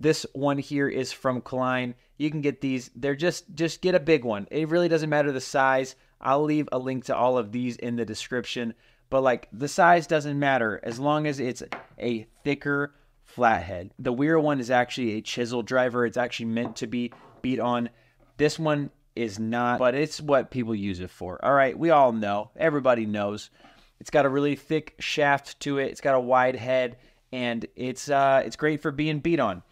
This one here is from Klein. You can get these. They're just just get a big one. It really doesn't matter the size. I'll leave a link to all of these in the description. But like the size doesn't matter as long as it's a thicker flathead. The Wera one is actually a chisel driver. It's actually meant to be beat on. This one is not, but it's what people use it for. All right, we all know. Everybody knows. It's got a really thick shaft to it. It's got a wide head, and it's uh, it's great for being beat on.